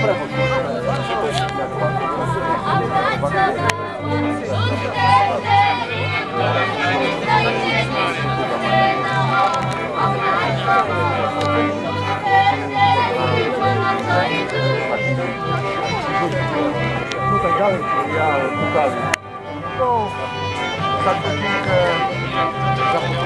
Tutaj dalej ja pokażę. No, za chwilkę zapocząłem.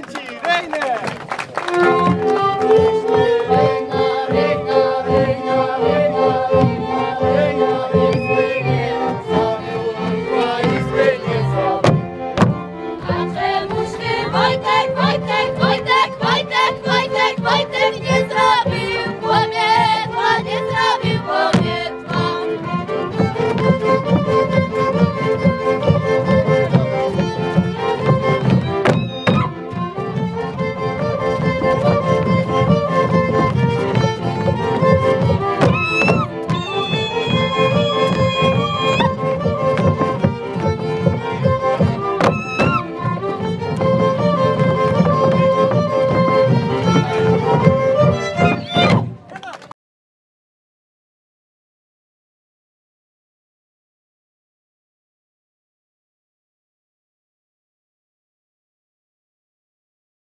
战绩。